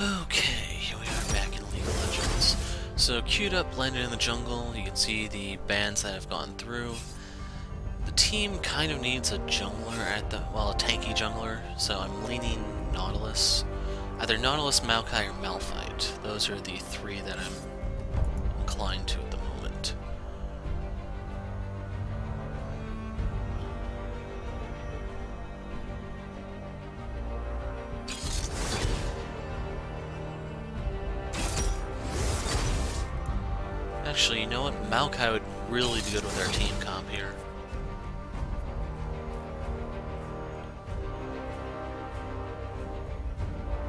Okay, here we are back in League of Legends. So queued up, landed in the jungle, you can see the bands that have gone through. The team kind of needs a jungler at the, well, a tanky jungler, so I'm leaning Nautilus. Either Nautilus, Maokai, or Malphite. Those are the three that I'm inclined to Maokai would really be good with our team comp here.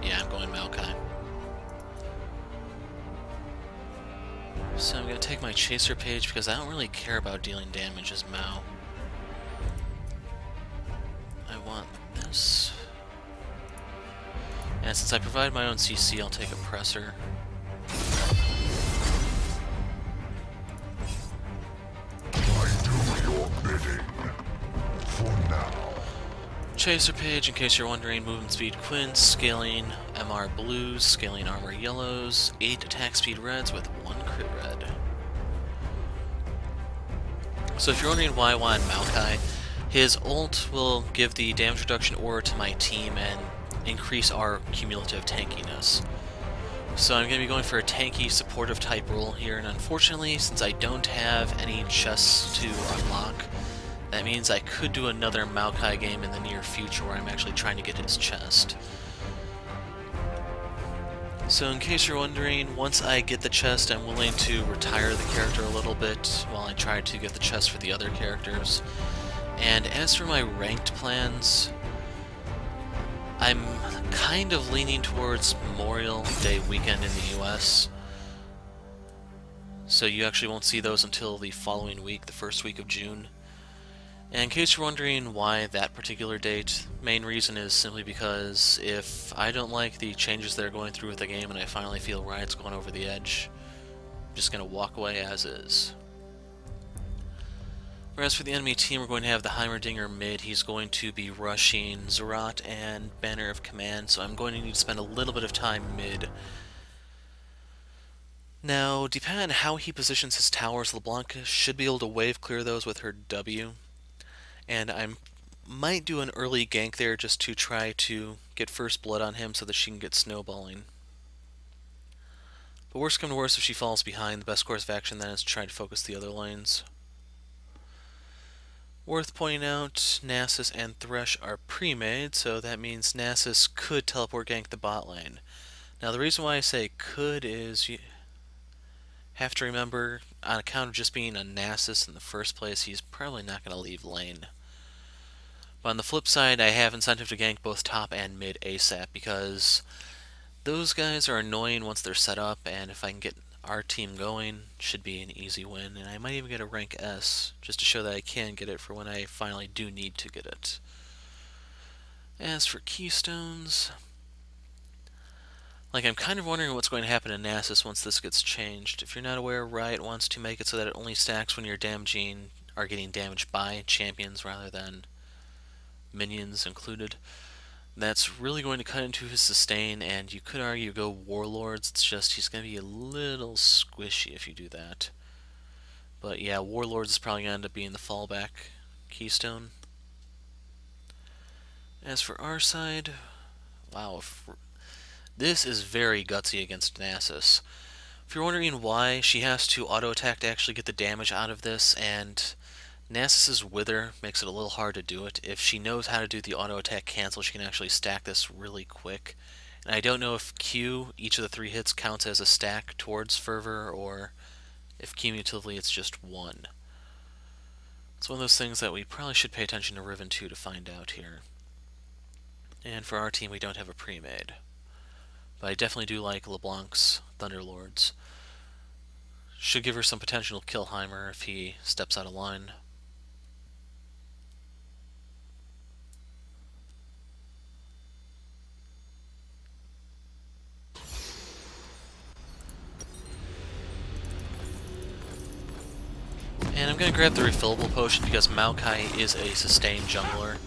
Yeah, I'm going Maokai. So I'm going to take my Chaser page because I don't really care about dealing damage as Mao. I want this. And since I provide my own CC, I'll take Oppressor. Chaser page, in case you're wondering, movement speed quints, scaling MR blues, scaling armor yellows, 8 attack speed reds with 1 crit red. So if you're wondering why I Maokai, his ult will give the damage reduction aura to my team and increase our cumulative tankiness. So I'm going to be going for a tanky supportive type role here, and unfortunately, since I don't have any chests to unlock, that means I could do another Maokai game in the near future where I'm actually trying to get his chest. So in case you're wondering, once I get the chest, I'm willing to retire the character a little bit while I try to get the chest for the other characters. And as for my ranked plans, I'm kind of leaning towards Memorial Day weekend in the US. So you actually won't see those until the following week, the first week of June. And in case you're wondering why that particular date, main reason is simply because if I don't like the changes that are going through with the game and I finally feel Riot's going over the edge, I'm just going to walk away as is. Whereas for the enemy team, we're going to have the Heimerdinger mid. He's going to be rushing Zz'Rot and Banner of Command, so I'm going to need to spend a little bit of time mid. Now, depending on how he positions his towers, LeBlanc should be able to wave clear those with her W and I might do an early gank there just to try to get first blood on him so that she can get snowballing. But worst come to worst, if she falls behind, the best course of action then is to try to focus the other lanes. Worth pointing out, Nasus and Thresh are pre-made, so that means Nasus could teleport gank the bot lane. Now the reason why I say could is you have to remember, on account of just being a Nasus in the first place, he's probably not going to leave lane. But on the flip side, I have incentive to gank both top and mid ASAP because those guys are annoying once they're set up, and if I can get our team going, should be an easy win. And I might even get a rank S, just to show that I can get it for when I finally do need to get it. As for keystones, like I'm kind of wondering what's going to happen in Nasus once this gets changed. If you're not aware, Riot wants to make it so that it only stacks when you're damaging are getting damaged by champions rather than minions included. That's really going to cut into his sustain, and you could argue go Warlords. It's just he's going to be a little squishy if you do that. But yeah, Warlords is probably going to end up being the fallback keystone. As for our side, wow, this is very gutsy against Nasus. If you're wondering why she has to auto-attack to actually get the damage out of this, and Nasus's Wither makes it a little hard to do it. If she knows how to do the auto attack cancel, she can actually stack this really quick. And I don't know if Q, each of the three hits, counts as a stack towards Fervor, or if cumulatively it's just one. It's one of those things that we probably should pay attention to Riven 2 to find out here. And for our team, we don't have a pre-made. But I definitely do like LeBlanc's Thunderlords. Should give her some potential to kill Heimer if he steps out of line. And I'm going to grab the refillable potion because Maokai is a sustained jungler.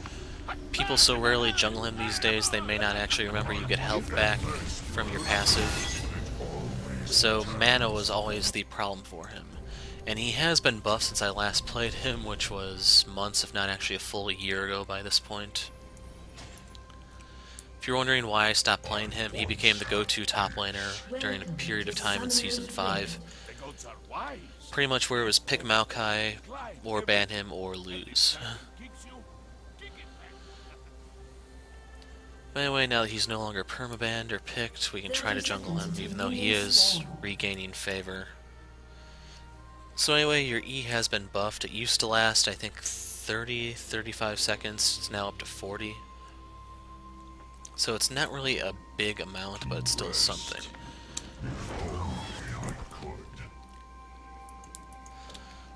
people so rarely jungle him these days, they may not actually remember you get health back from your passive. So mana was always the problem for him. And he has been buffed since I last played him, which was months, if not actually a full year ago by this point. If you're wondering why I stopped playing him, he became the go-to top laner during a period of time in Season 5. Pretty much where it was pick Maokai, or ban him, or lose. But anyway, now that he's no longer permabanned or picked, we can try to jungle him, even though he is regaining favor. So anyway, your E has been buffed. It used to last, I think, 30, 35 seconds. It's now up to 40. So it's not really a big amount, but it's still something.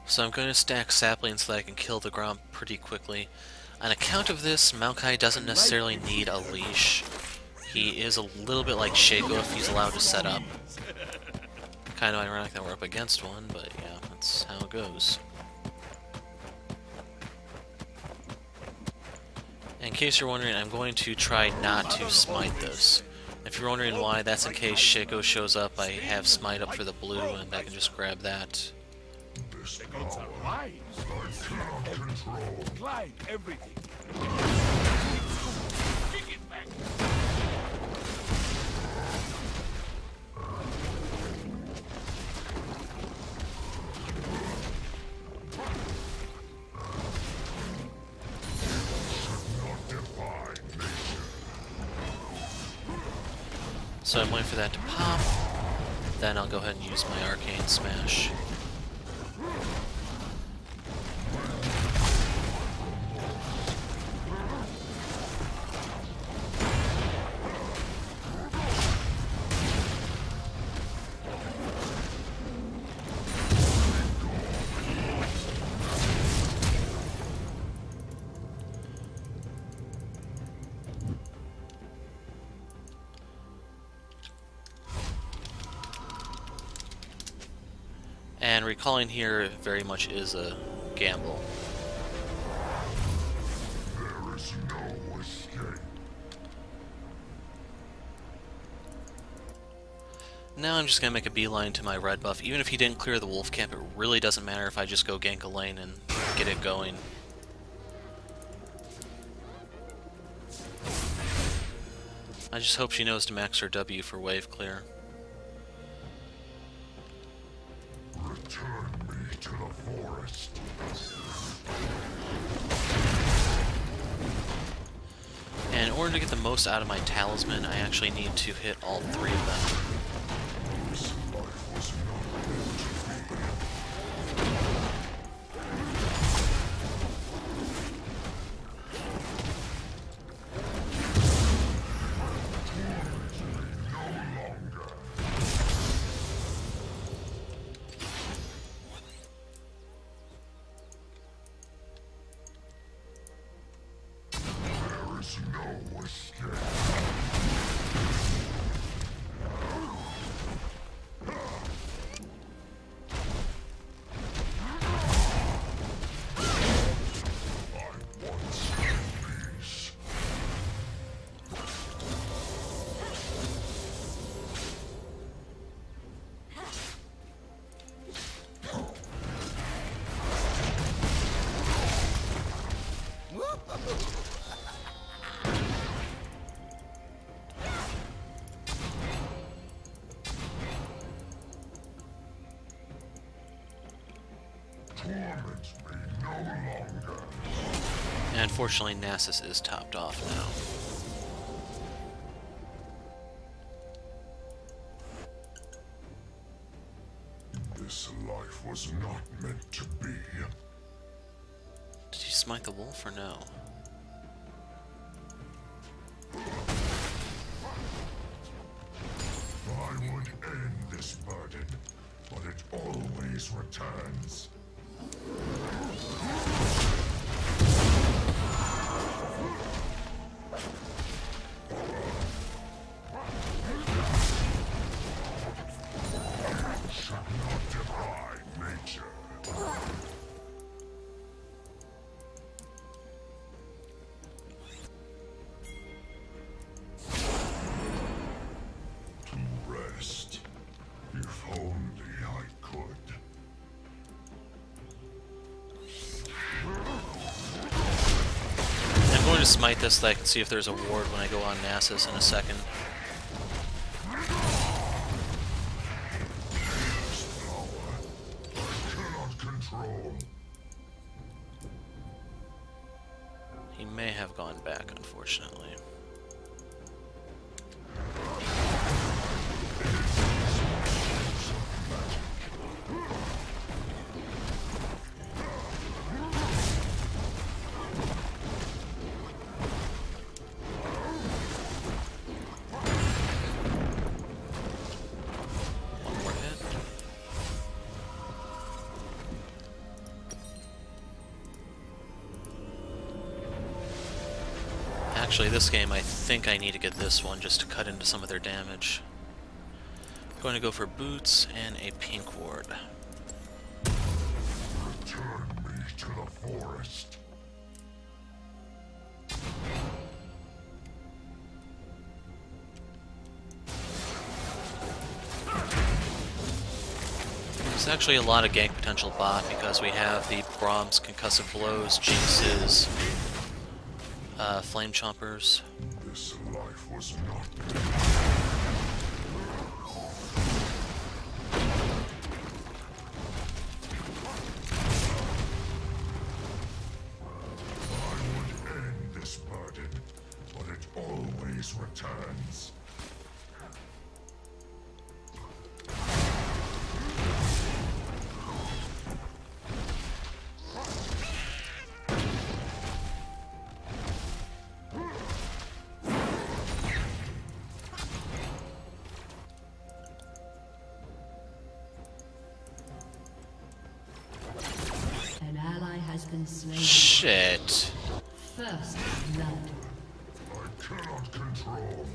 So I'm going to stack saplings so that I can kill the Gromp pretty quickly. On account of this, Maokai doesn't necessarily need a leash. He is a little bit like Shaco if he's allowed to set up. Kind of ironic that we're up against one, but yeah, that's how it goes. In case you're wondering, I'm going to try not to smite this. If you're wondering why, that's in case Shaco shows up, I have smite up for the blue, and I can just grab that. Glide everything. And recalling here very much is a gamble. There is no escape. Now I'm just going to make a beeline to my red buff. Even if he didn't clear the wolf camp, it really doesn't matter if I just go gank a lane and get it going. I just hope she knows to max her W for wave clear. Order to get the most out of my talisman, I actually need to hit all three of them. escape. And unfortunately, Nasus is topped off now. This life was not meant to be. Did he smite the wolf or no? I would end this burden, but it always returns. Let's go. Smite this so I can see if there's a ward when I go on Nasus in a second. Actually, this game, I think I need to get this one just to cut into some of their damage. I'm going to go for boots and a pink ward. Return me to the forest. There's actually a lot of gank potential bot because we have the Braum's concussive blows, Jinx's, uh, flame chompers. This life was not returns. Shit. First blood. I cannot control.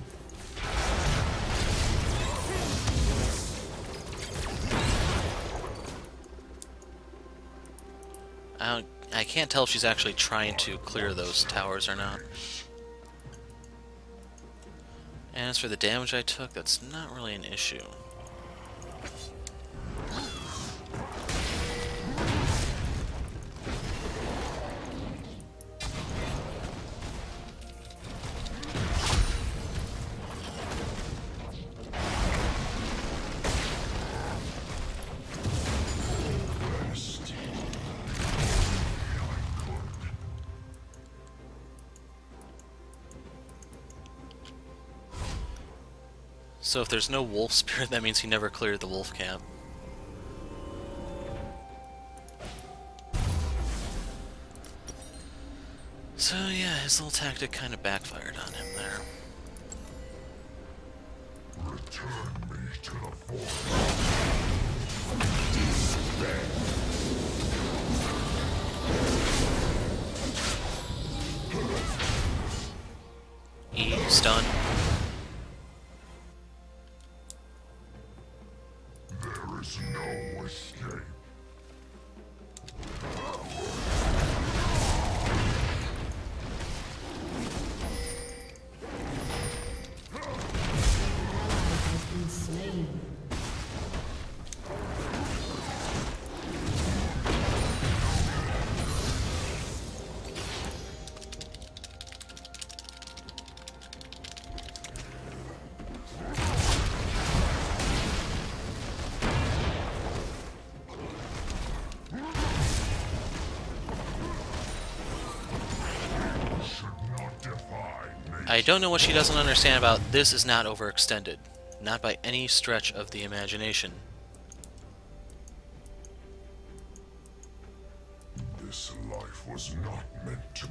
I don't, I can't tell if she's actually trying to clear those towers or not. And as for the damage I took, that's not really an issue. So if there's no wolf spirit, that means he never cleared the wolf camp. So yeah, his little tactic kind of backfired on him there. Return me to the forest. E, stun. I don't know what she doesn't understand about this is not overextended. Not by any stretch of the imagination. This life was not meant to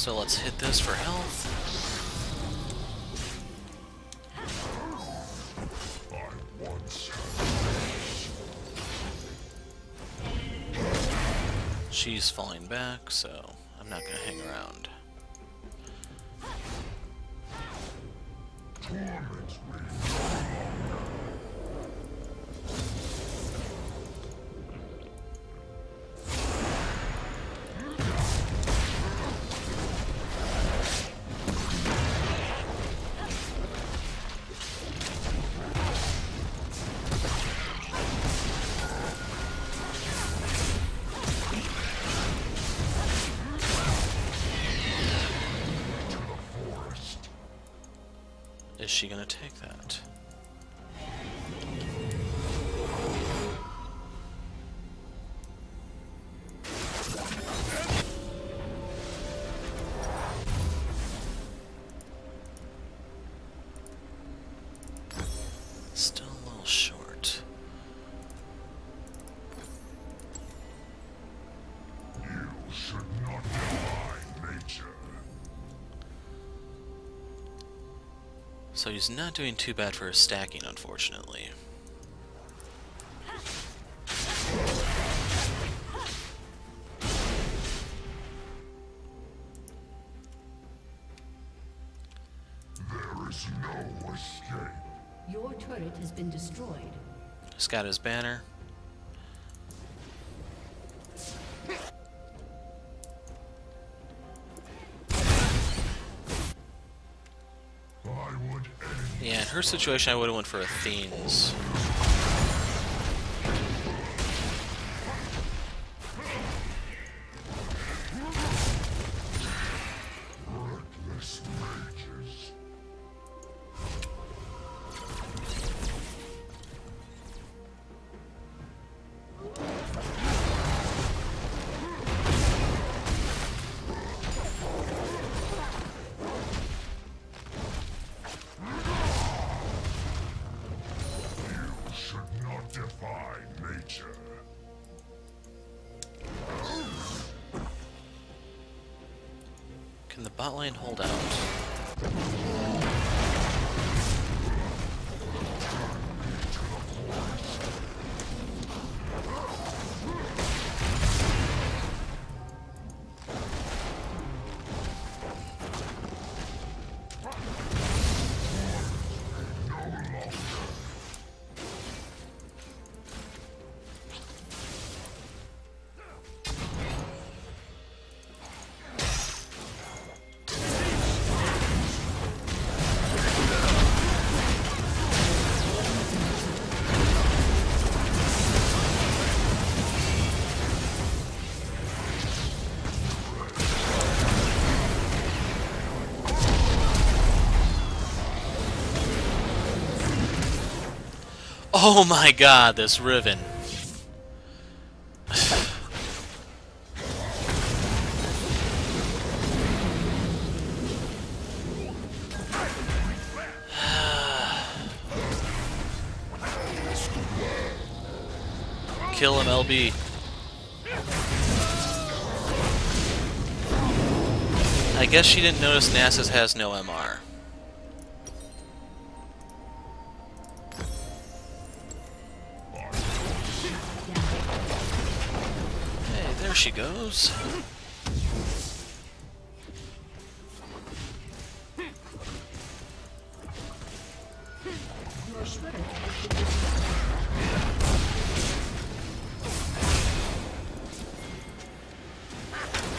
So let's hit this for health. She's falling back, so I'm not gonna hang around. So he's not doing too bad for his stacking, unfortunately. There is no escape. Your turret has been destroyed. He's got his banner. Her situation, I would have went for Athene's. Bot lane hold out? Oh my god, this Riven. Kill him, LB. I guess she didn't notice Nasus has no MR. destroyed.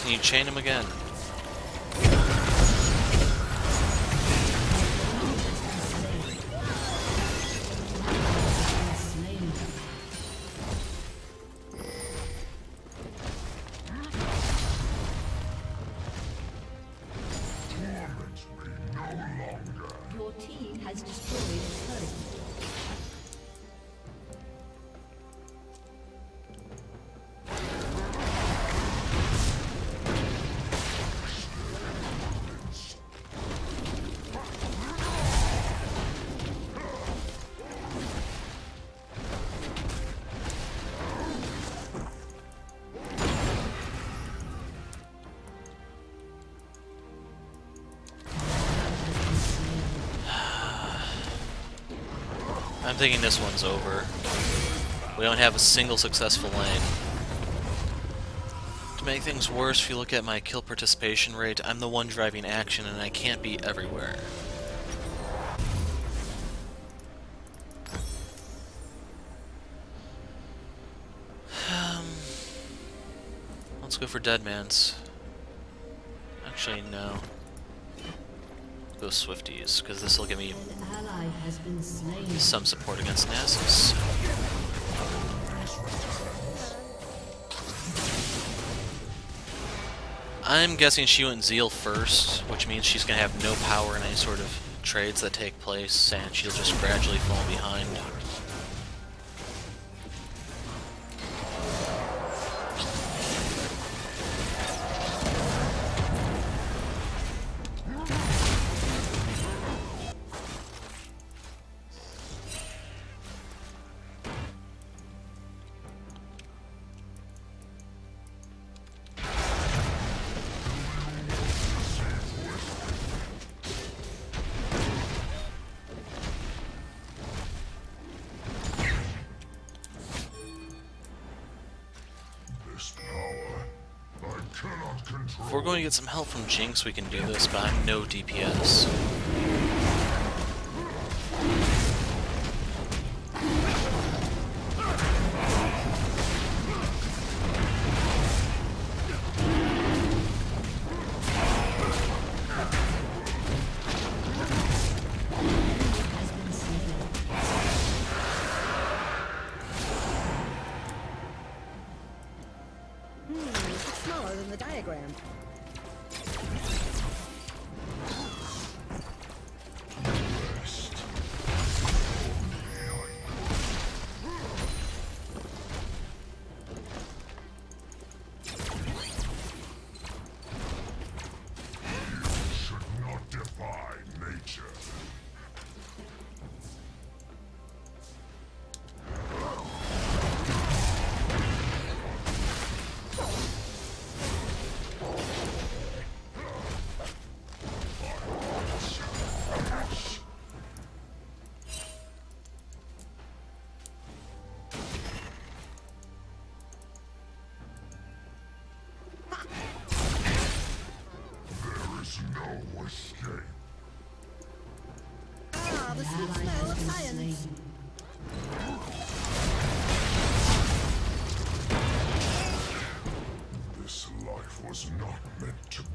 Can you chain him again? Thinking this one's over. We don't have a single successful lane. To make things worse, if you look at my kill participation rate, I'm the one driving action and I can't be everywhere. Um, let's go for Dead Man's. Actually, no. Go Swifties, because this will give me Some support against Nasus. I'm guessing she went Zeal first, which means she's going to have no power in any sort of trades that take place, and she'll just gradually fall behind. Get some help from Jinx, we can do this, but I'm no DPS. Hmm, smaller than the diagram.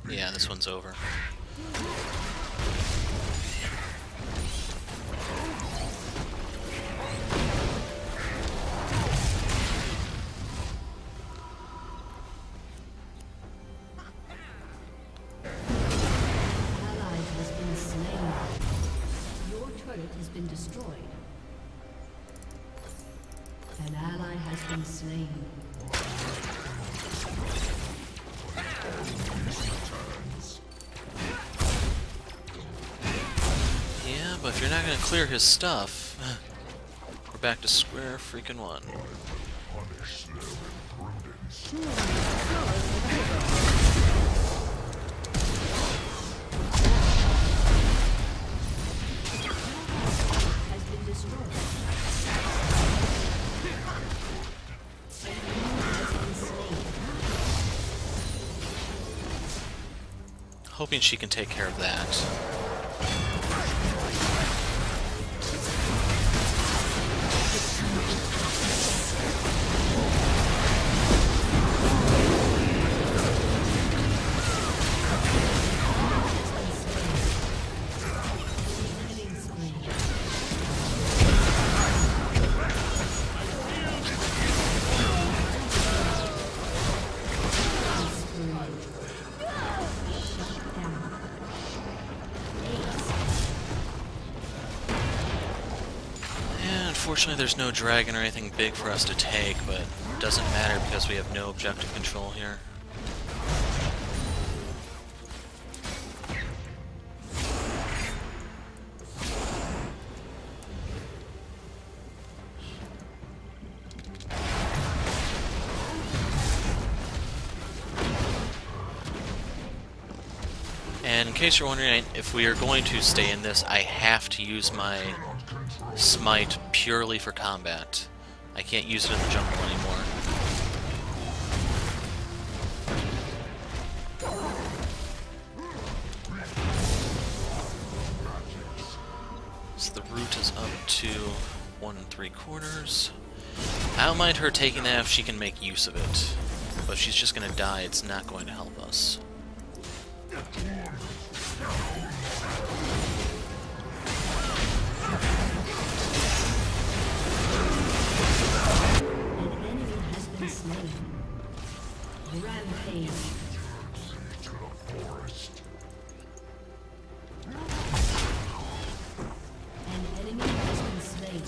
Yeah, this one's over. Clear his stuff, we're back to square freaking one. Hoping she can take care of that. Unfortunately there's no dragon or anything big for us to take, but it doesn't matter because we have no objective control here. And in case you're wondering, if we are going to stay in this, I have to use my. Smite purely for combat. I can't use it in the jungle anymore. So the root is up to one and three quarters. I don't mind her taking that if she can make use of it. But if she's just gonna die, it's not going to help us. Been slain. Rampage. To the forest. An enemy has been slain.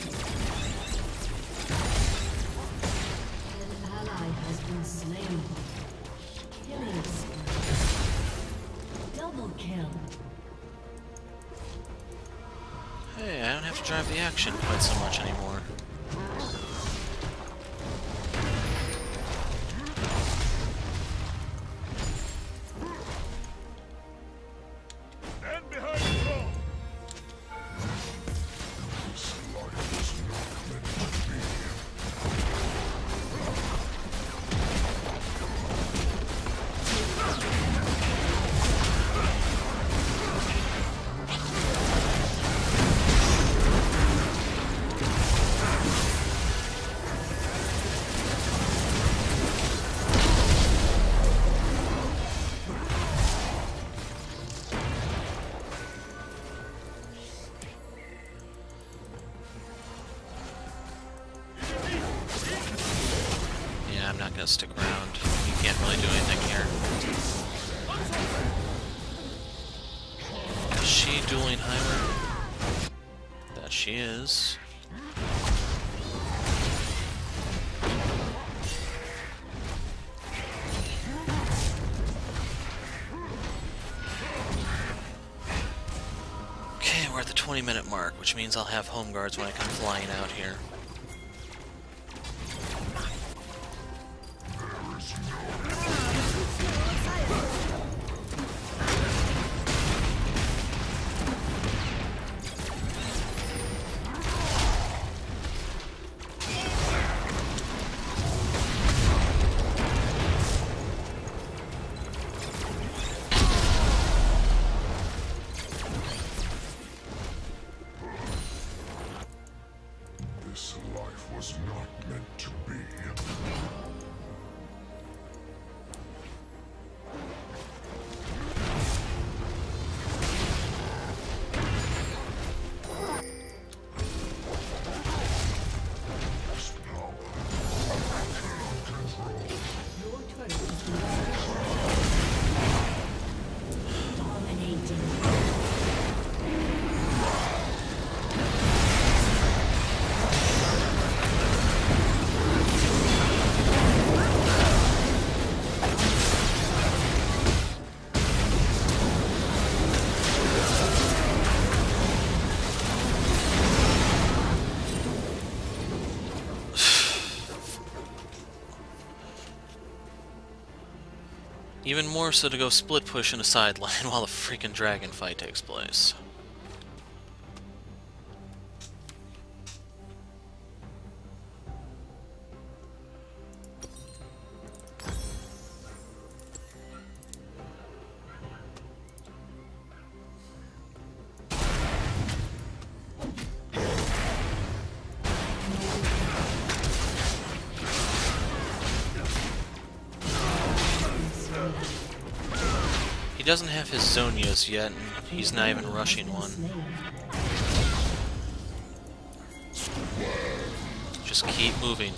An ally has been slain. Killing. Double kill. Hey, I don't have to drive the action quite so much anymore. 20 minute mark, which means I'll have home guards when I come flying out here. Was not meant to be. Even more so to go split push in a sideline while the freaking dragon fight takes place. Doesn't have his Zhonya's yet, and he's not even rushing one. Just keep moving.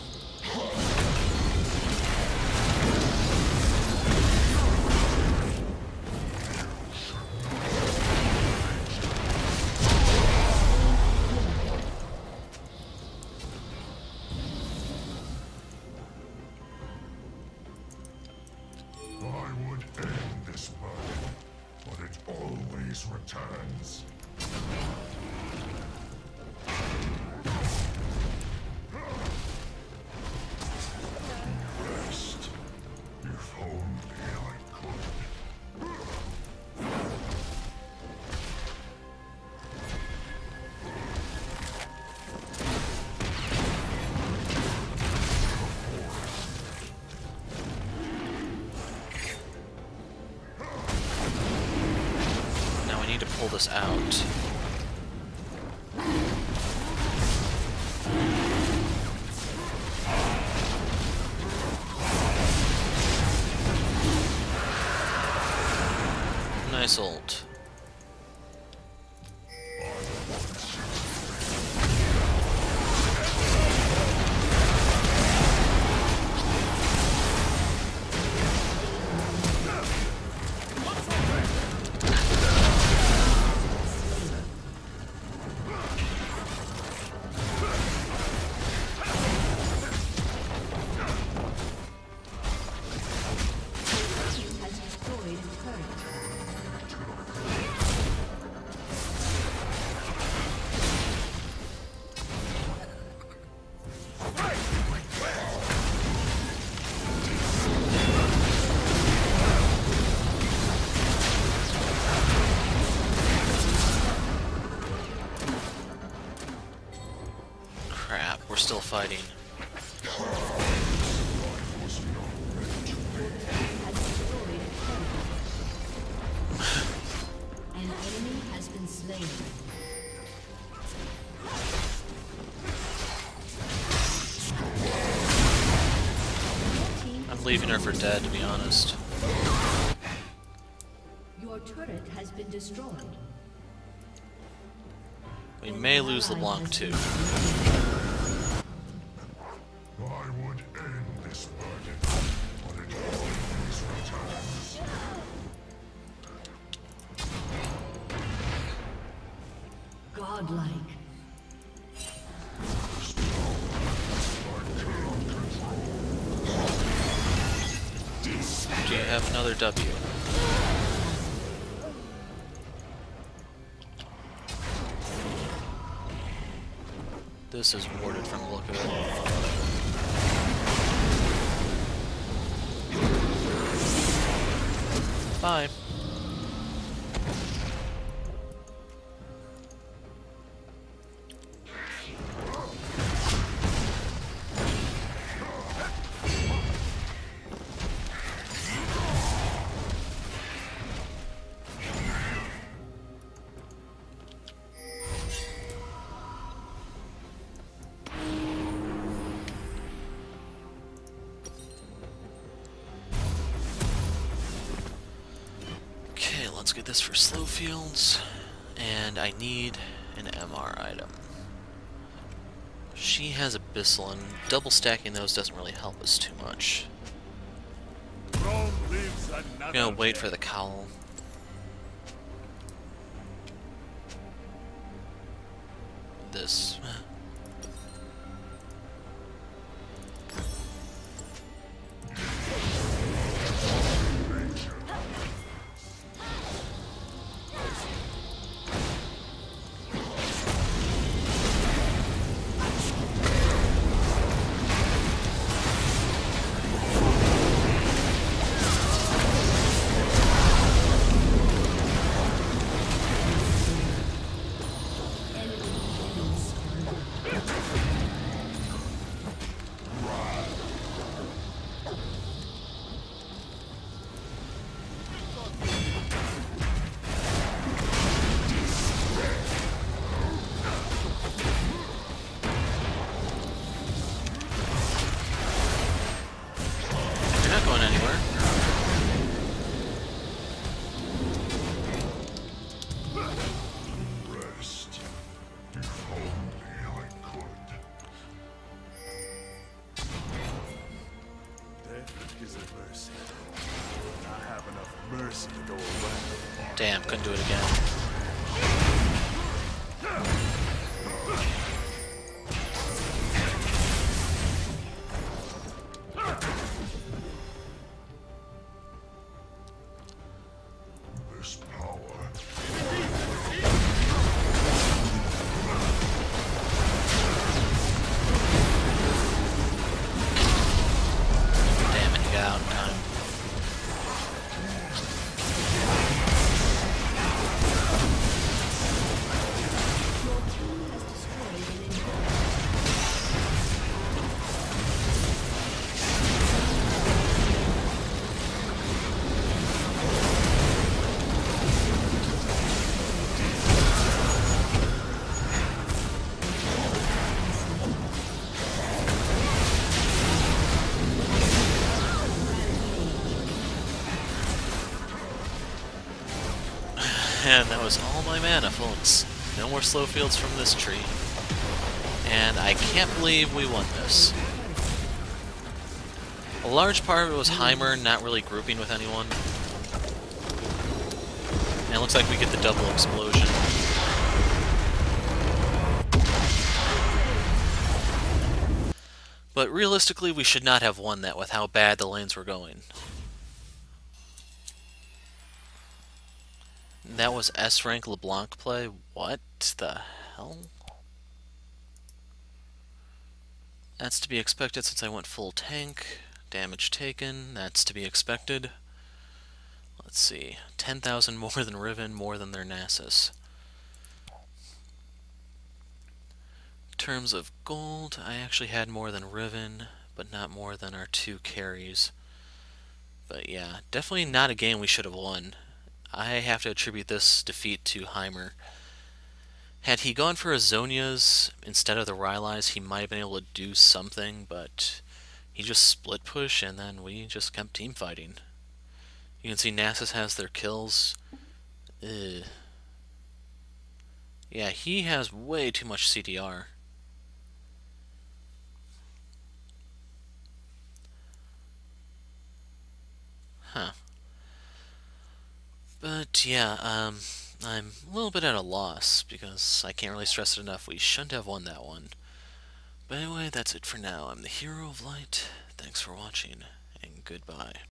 Pull this out. We're still fighting. Has destroyed a turret. An enemy has been slain. Team I'm leaving her for dead, to be honest. Your turret has been destroyed. We may lose LeBlanc too. This is let's get this for slow fields. And I need an MR item. She has Abyssal, and double stacking those doesn't really help us too much. I'm gonna wait for the cowl. Couldn't do it again. And that was all my mana, folks. No more slow fields from this tree. And I can't believe we won this. A large part of it was Heimer not really grouping with anyone. And it looks like we get the double explosion. But realistically, we should not have won that with how bad the lanes were going. That was S rank LeBlanc play? What the hell? That's to be expected since I went full tank. Damage taken, that's to be expected. Let's see, 10,000 more than Riven, more than their Nasus. In terms of gold, I actually had more than Riven, but not more than our two carries. But yeah, definitely not a game we should have won. I have to attribute this defeat to Heimer. Had he gone for a Zhonya's instead of the Rylai's, he might have been able to do something, but he just split push and then we just kept team fighting. You can see Nasus has their kills. Ugh. Yeah, he has way too much CDR. Huh. But yeah, um, I'm a little bit at a loss because I can't really stress it enough. We shouldn't have won that one. But anyway, that's it for now. I'm the Hero of Light. Thanks for watching, and goodbye.